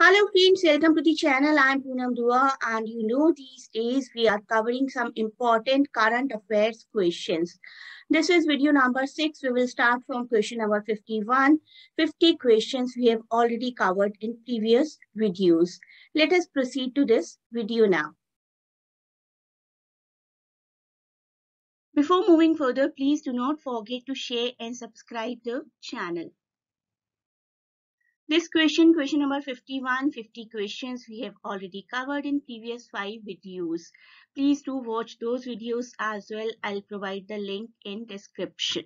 Hello friends, welcome to the channel. I'm Poonam Dua and you know these days we are covering some important current affairs questions. This is video number 6. We will start from question number 51. 50 questions we have already covered in previous videos. Let us proceed to this video now. Before moving further, please do not forget to share and subscribe the channel. This question, question number 51, 50 questions we have already covered in previous five videos. Please do watch those videos as well. I'll provide the link in description.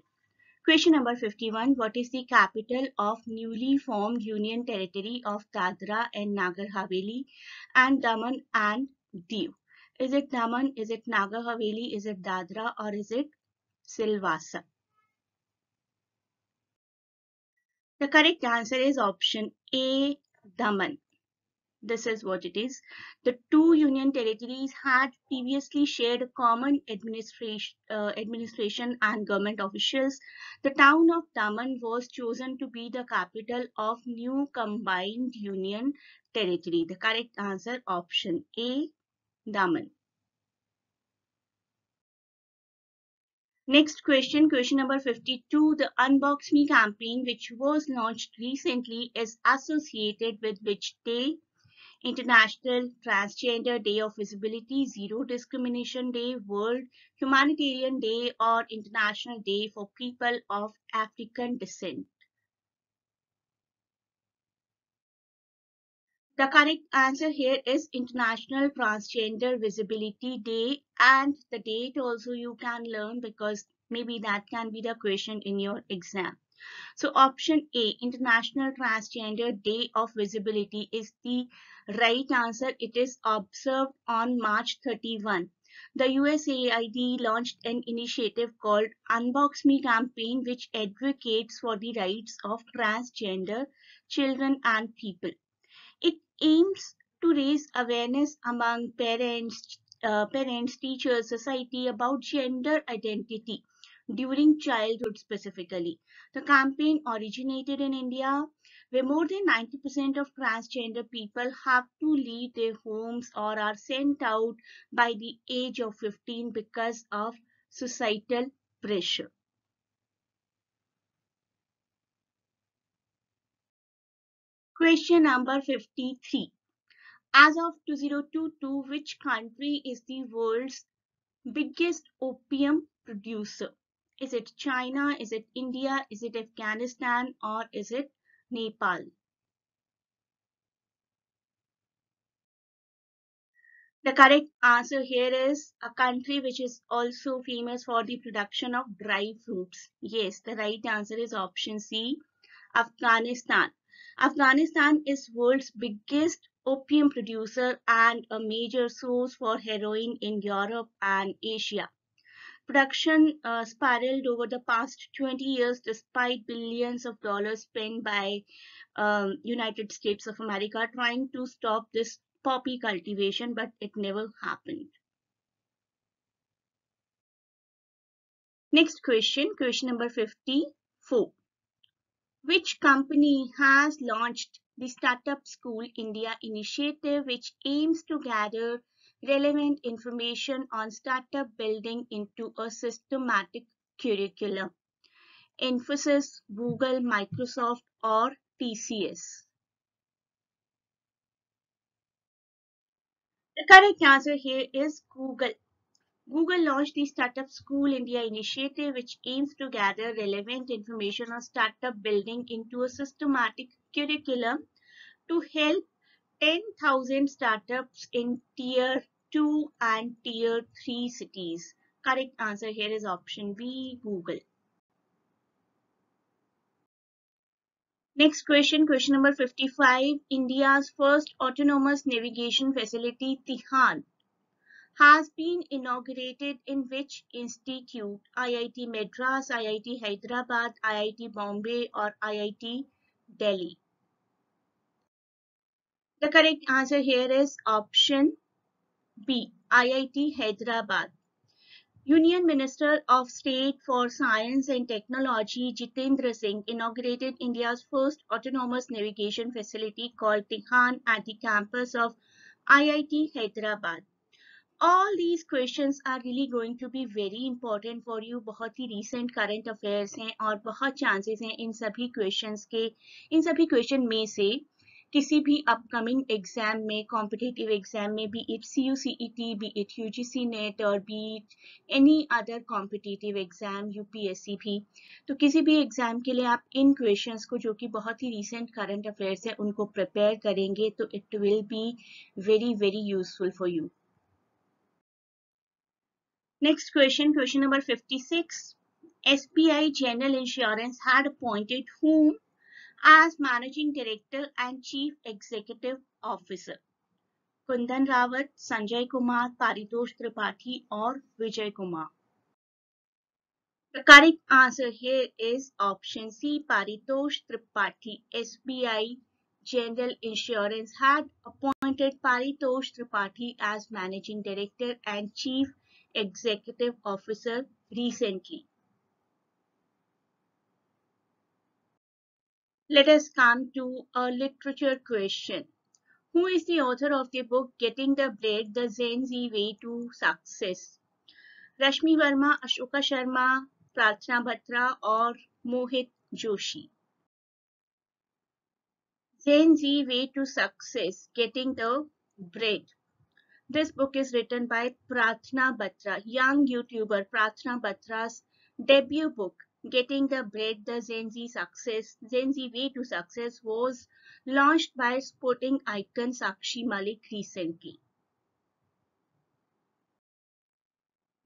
Question number 51. What is the capital of newly formed Union Territory of Dadra and Nagar Haveli and Daman and Diu? Is it Daman? Is it Nagar Haveli? Is it Dadra or is it Silvassa? The correct answer is option A, Daman. This is what it is. The two union territories had previously shared common administration, uh, administration and government officials. The town of Daman was chosen to be the capital of new combined union territory. The correct answer option A, Daman. Next question, question number 52. The Unbox Me campaign, which was launched recently, is associated with which day? International Transgender Day of Visibility, Zero Discrimination Day, World Humanitarian Day, or International Day for People of African Descent. The correct answer here is International Transgender Visibility Day and the date also you can learn because maybe that can be the question in your exam. So option A, International Transgender Day of Visibility is the right answer. It is observed on March 31. The USAID launched an initiative called Unbox Me campaign which advocates for the rights of transgender children and people. Aims to raise awareness among parents, uh, parents, teachers, society about gender identity during childhood specifically. The campaign originated in India where more than 90% of transgender people have to leave their homes or are sent out by the age of 15 because of societal pressure. Question number 53. As of 2022, which country is the world's biggest opium producer? Is it China? Is it India? Is it Afghanistan? Or is it Nepal? The correct answer here is a country which is also famous for the production of dry fruits. Yes, the right answer is option C, Afghanistan. Afghanistan is world's biggest opium producer and a major source for heroin in Europe and Asia. Production uh, spiraled over the past 20 years despite billions of dollars spent by um, United States of America trying to stop this poppy cultivation, but it never happened. Next question, question number 54. Which company has launched the Startup School India initiative which aims to gather relevant information on startup building into a systematic curriculum? Infosys, Google, Microsoft or TCS? The correct answer here is Google. Google launched the Startup School India initiative, which aims to gather relevant information on startup building into a systematic curriculum to help 10,000 startups in Tier 2 and Tier 3 cities. Correct answer here is option B, Google. Next question, question number 55. India's first autonomous navigation facility, Tihan, has been inaugurated in which institute? IIT Madras, IIT Hyderabad, IIT Bombay or IIT Delhi? The correct answer here is option B, IIT Hyderabad. Union Minister of State for Science and Technology Jitendra Singh inaugurated India's first autonomous navigation facility called Tihan at the campus of IIT Hyderabad. All these questions are really going to be very important for you. बहुत ही recent current affairs हैं और बहुत chances हैं इन सभी questions के, इन सभी question में से किसी भी अपकमिंग एग्ज़ाम में कॉम्पिटेटिव एग्ज़ाम में be it C U C E T be it U G C NET और be it any other competitive exam UPSC भी तो किसी भी एग्ज़ाम के लिए आप इन क्वेश्चंस को जो कि बहुत ही रिसेंट करंट अफेयर्स है, उनको प्रिपेयर करेंगे तो it will be very very useful for you Next question, question number 56. SBI General Insurance had appointed whom as Managing Director and Chief Executive Officer? Kundan Rawat, Sanjay Kumar, Paritosh Tripathi or Vijay Kumar? The correct answer here is option C. Paritosh Tripathi, SBI General Insurance had appointed Paritosh Tripathi as Managing Director and Chief Executive Officer recently. Let us come to a literature question. Who is the author of the book Getting the Bread, The Gen Z Way to Success? Rashmi Verma, Ashoka Sharma, Prarthna Batra or Mohit Joshi? Gen Z Way to Success, Getting the Bread. This book is written by Prarthna Batra, young YouTuber Prarthna Batra's debut book Getting the Bread, the Gen Z Success, Gen Z Way to Success was launched by sporting icon Sakshi Malik recently.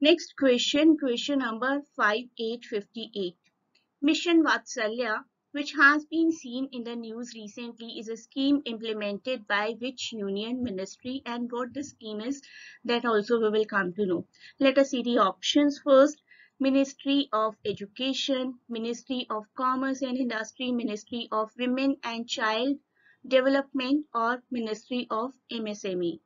Next question, question number 5858. Mission Vatsalya, which has been seen in the news recently, is a scheme implemented by which union ministry and what the scheme is, that also we will come to know. Let us see the options first. Ministry of Education, Ministry of Commerce and Industry, Ministry of Women and Child Development or Ministry of MSME.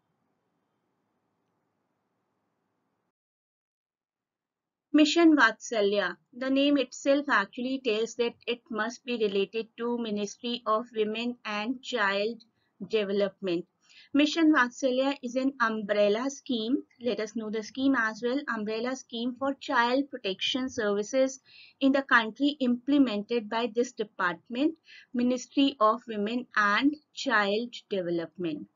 Mission Vatsalya. The name itself actually tells that it must be related to Ministry of Women and Child Development. Mission Vatsalya is an umbrella scheme. Let us know the scheme as well. Umbrella scheme for child protection services in the country implemented by this department, Ministry of Women and Child Development.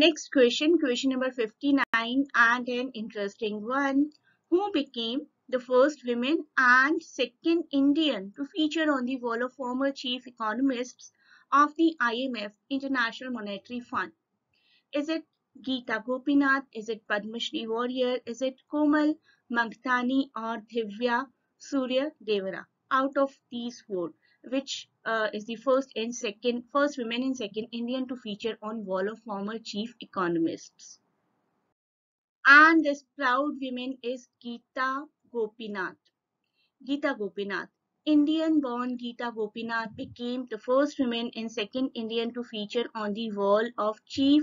Next question, question number 59 and an interesting one. Who became the first woman and second Indian to feature on the wall of former chief economists of the IMF International Monetary Fund. Is it Geeta Gopinath? Is it Padmasree Warrior? Is it Komal Mangtani or Divya Surya Devara? Out of these four, which uh, is the first and second, first women and second Indian to feature on wall of former chief economists? And this proud woman is Geeta Gopinath. Geeta Gopinath. Indian-born Geeta Gopinath became the first woman and second Indian to feature on the wall of chief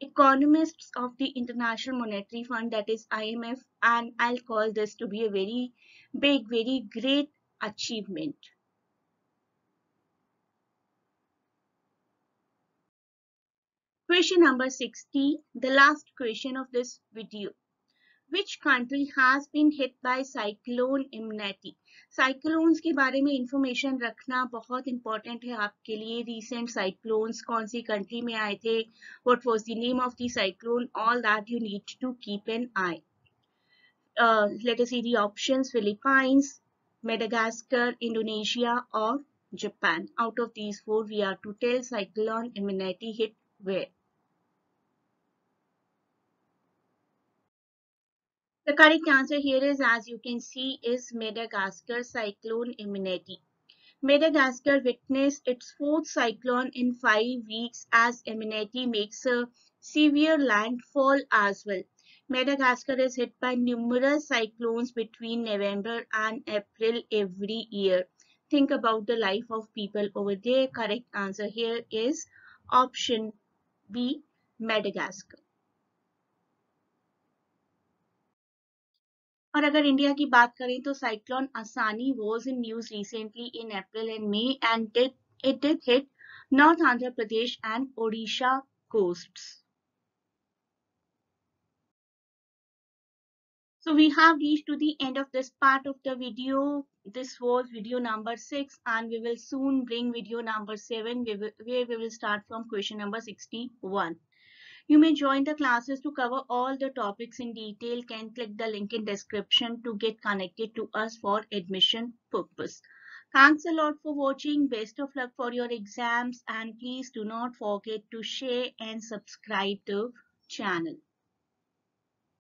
economists of the International Monetary Fund that is IMF and I'll call this to be a very big, very great achievement. Question number 60, the last question of this video. Which country has been hit by cyclone Emnati? Cyclones ke baare mein information rakhna bahut important hai aapke liye. Recent cyclones kaun si country mein aaye the? What was the name of the cyclone? All that you need to keep an eye. Uh, let us see the options Philippines, Madagascar, Indonesia or Japan. Out of these four we are to tell cyclone Emnati hit where? The correct answer here is, as you can see, is Madagascar cyclone Emnati. Madagascar witnessed its fourth cyclone in five weeks as Emnati makes a severe landfall as well. Madagascar is hit by numerous cyclones between November and April every year. think about the life of people over there. Correct answer here is option B, Madagascar. और अगर India की बात करें तो cyclone Asani was in news recently in April and May and it did hit north Andhra Pradesh and Odisha coasts. So we have reached to the end of this part of the video. This was video number 6 and we will soon bring video number 7 where we will start from question number 61. You may join the classes to cover all the topics in detail. Can click the link in description to get connected to us for admission purpose. Thanks a lot for watching. Best of luck for your exams and please do not forget to share and subscribe the channel.